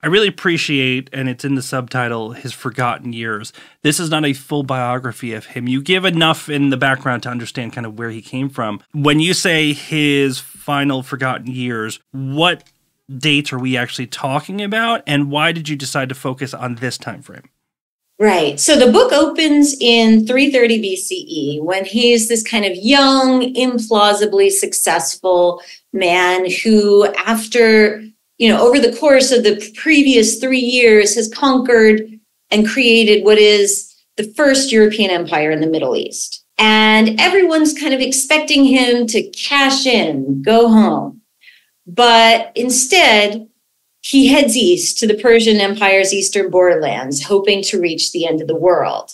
I really appreciate, and it's in the subtitle, his forgotten years. This is not a full biography of him. You give enough in the background to understand kind of where he came from. When you say his final forgotten years, what dates are we actually talking about, and why did you decide to focus on this time frame? Right. So the book opens in 330 BCE when he's this kind of young, implausibly successful man who, after you know, over the course of the previous three years has conquered and created what is the first European empire in the Middle East. And everyone's kind of expecting him to cash in, go home. But instead, he heads east to the Persian Empire's eastern borderlands, hoping to reach the end of the world.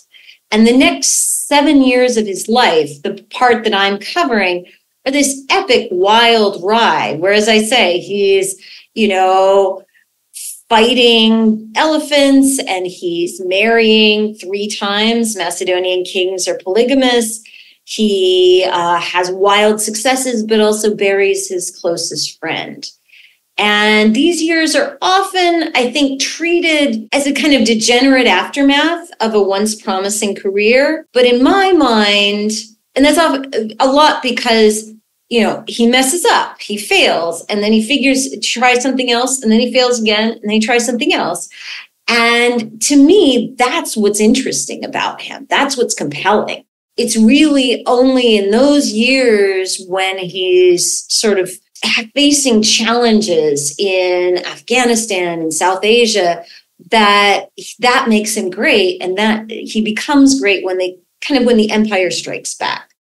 And the next seven years of his life, the part that I'm covering, are this epic wild ride, where, as I say, he's you know, fighting elephants and he's marrying three times. Macedonian kings are polygamous. He uh, has wild successes, but also buries his closest friend. And these years are often, I think, treated as a kind of degenerate aftermath of a once promising career. But in my mind, and that's often a lot because you know, he messes up, he fails, and then he figures, tries something else, and then he fails again, and then he tries something else. And to me, that's what's interesting about him. That's what's compelling. It's really only in those years when he's sort of facing challenges in Afghanistan and South Asia that that makes him great and that he becomes great when they kind of when the empire strikes back